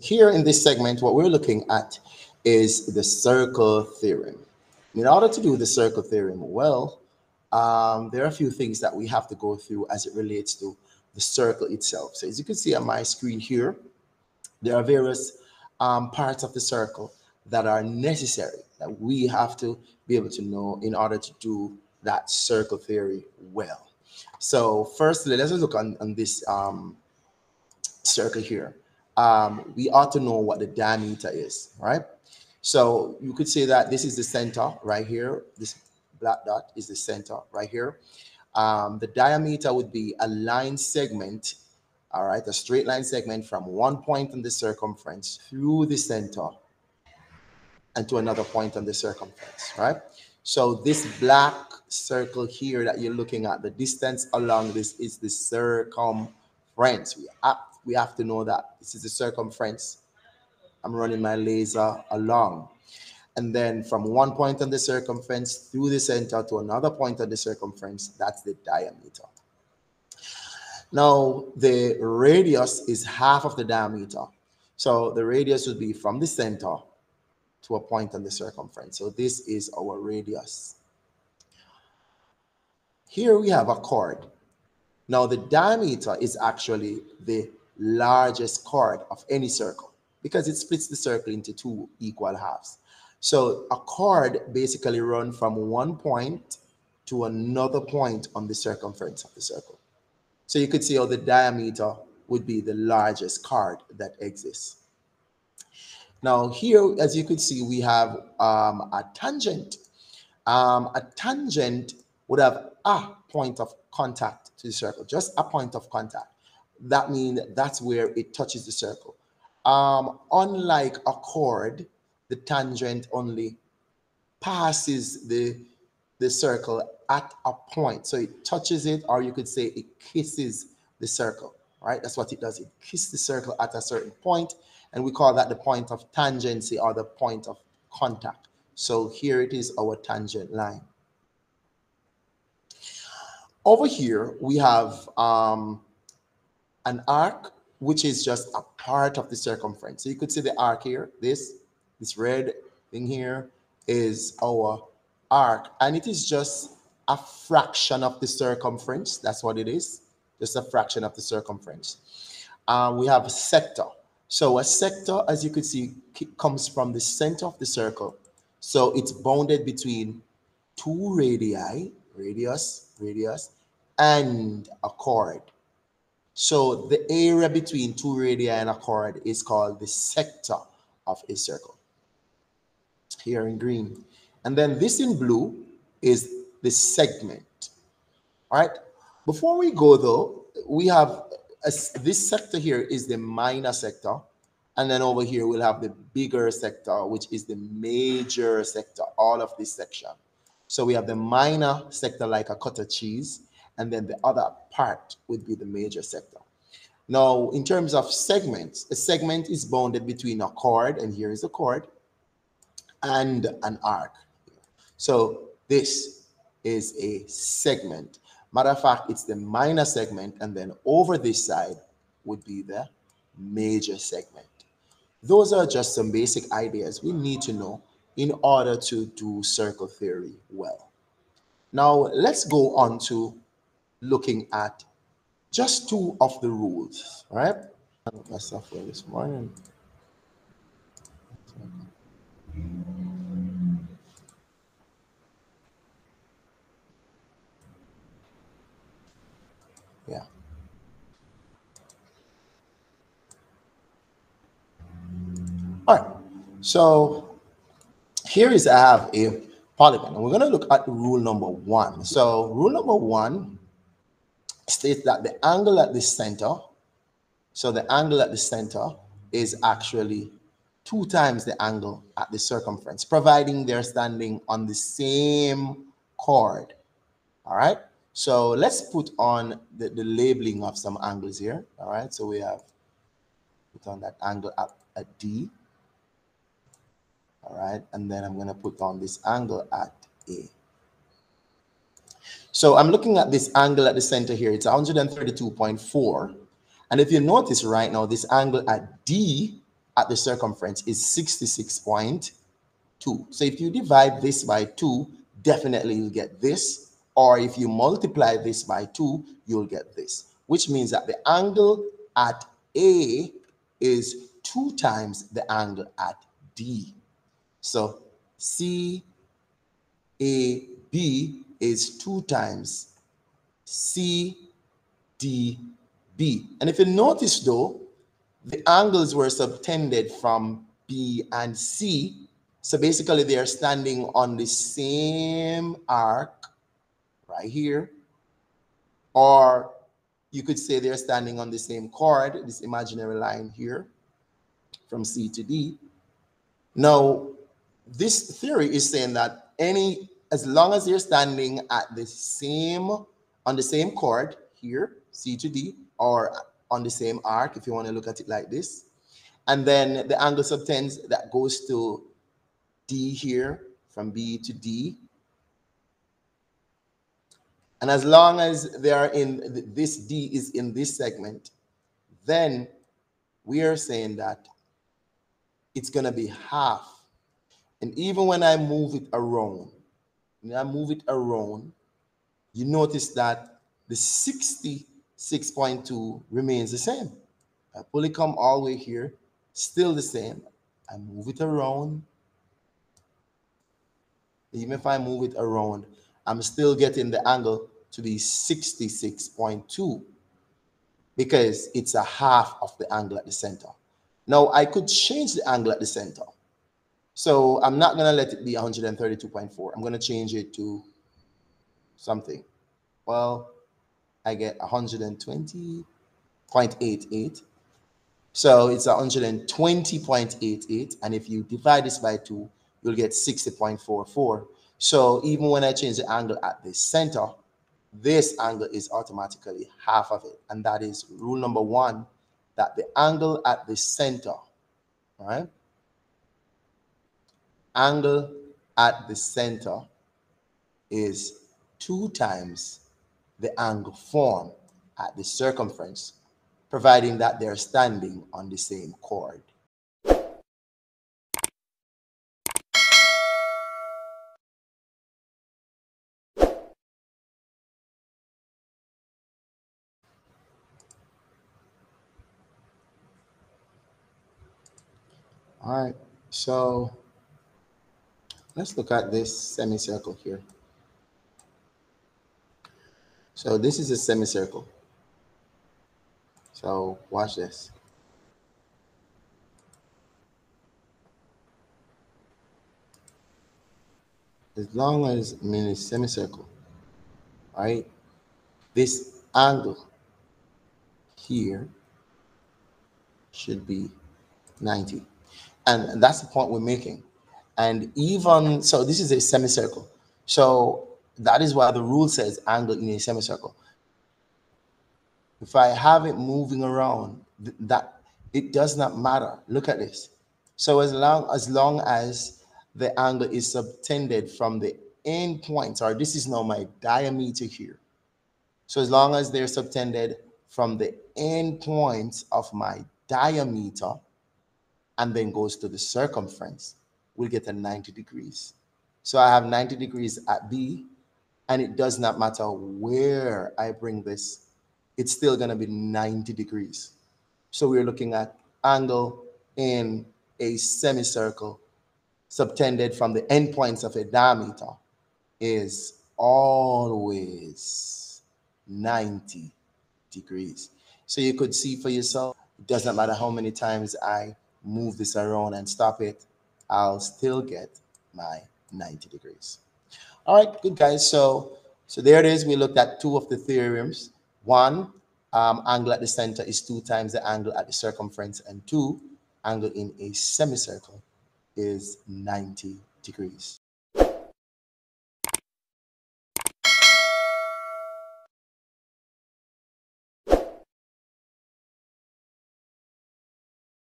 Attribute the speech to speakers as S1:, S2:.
S1: here in this segment, what we're looking at is the circle theorem. In order to do the circle theorem well, um, there are a few things that we have to go through as it relates to the circle itself. So as you can see on my screen here, there are various um, parts of the circle that are necessary that we have to be able to know in order to do that circle theory well. So firstly, let's look on, on this um, circle here. Um, we ought to know what the diameter is, right? So you could say that this is the center right here. This black dot is the center right here. Um, the diameter would be a line segment, all right, a straight line segment from one point on the circumference through the center and to another point on the circumference, right? So this black circle here that you're looking at, the distance along this is the circumference. We we have to know that this is the circumference. I'm running my laser along. And then from one point on the circumference through the center to another point on the circumference, that's the diameter. Now, the radius is half of the diameter. So the radius would be from the center to a point on the circumference. So this is our radius. Here we have a chord. Now the diameter is actually the largest chord of any circle because it splits the circle into two equal halves. So a chord basically run from one point to another point on the circumference of the circle. So you could see how the diameter would be the largest chord that exists. Now here, as you can see, we have um, a tangent. Um, a tangent would have a point of contact to the circle, just a point of contact. That means that's where it touches the circle. Um, unlike a chord, the tangent only passes the, the circle at a point. So it touches it, or you could say it kisses the circle, right? That's what it does. It kisses the circle at a certain point, and we call that the point of tangency or the point of contact. So here it is our tangent line. Over here, we have um, an arc, which is just a part of the circumference. So you could see the arc here, this, this red thing here is our arc, and it is just a fraction of the circumference. That's what it is, just a fraction of the circumference. Uh, we have a sector. So a sector, as you could see, comes from the center of the circle. So it's bounded between two radii, radius, radius, and a chord. So the area between two radii and a chord is called the sector of a circle. Here in green. And then this in blue is the segment. All right. Before we go though, we have a, this sector here is the minor sector. And then over here, we'll have the bigger sector, which is the major sector, all of this section. So we have the minor sector like a cut of cheese, and then the other part would be the major sector. Now, in terms of segments, a segment is bounded between a chord, and here is a chord, and an arc. So this is a segment. Matter of fact, it's the minor segment, and then over this side would be the major segment. Those are just some basic ideas we need to know in order to do circle theory well. Now, let's go on to looking at just two of the rules, right? My software this morning. Yeah. All right. So here is I have a polygon, and we're going to look at rule number one. So rule number one states that the angle at the center, so the angle at the center is actually two times the angle at the circumference, providing they're standing on the same chord. All right. So let's put on the, the labeling of some angles here. All right. So we have put on that angle at, at D all right and then i'm going to put on this angle at a so i'm looking at this angle at the center here it's 132.4 and if you notice right now this angle at d at the circumference is 66.2. So if you divide this by 2, definitely you'll get this. Or if you multiply this by 2, you'll get this, which means that the angle at A is 2 times the angle at D. So C A B is 2 times C D B. And if you notice though, the angles were subtended from B and C. So basically they are standing on the same arc right here. Or you could say they're standing on the same chord, this imaginary line here from C to D. Now, this theory is saying that any, as long as you're standing at the same, on the same chord here, C to D, or on the same arc, if you want to look at it like this. And then the angle subtends that goes to D here, from B to D. And as long as they are in, this D is in this segment, then we are saying that it's going to be half. And even when I move it around, when I move it around, you notice that the 66.2 remains the same. I pull it come all the way here, still the same. I move it around. Even if I move it around, I'm still getting the angle to be 66.2 because it's a half of the angle at the center. Now I could change the angle at the center. So I'm not gonna let it be 132.4. I'm gonna change it to something. Well, I get 120.88. So it's 120.88. And if you divide this by 2, you'll get 60.44. So even when I change the angle at the center, this angle is automatically half of it. And that is rule number one, that the angle at the center, right? Angle at the center is two times the angle formed at the circumference, providing that they're standing on the same chord. All right, so let's look at this semicircle here. So this is a semicircle. So watch this. As long as I'm a semicircle, right? This angle here should be 90. And that's the point we're making. And even so, this is a semicircle. So that is why the rule says angle in a semicircle. If I have it moving around, that it does not matter. Look at this. So as long as long as the angle is subtended from the end points, or this is now my diameter here. So as long as they're subtended from the end points of my diameter and then goes to the circumference, we'll get a 90 degrees. So I have 90 degrees at B and it does not matter where I bring this, it's still going to be 90 degrees. So we're looking at angle in a semicircle subtended from the endpoints of a diameter is always 90 degrees. So you could see for yourself, it doesn't matter how many times I move this around and stop it, I'll still get my 90 degrees. All right, good guys. So, so there it is. We looked at two of the theorems. One, um, angle at the center is two times the angle at the circumference, and two, angle in a semicircle is 90 degrees.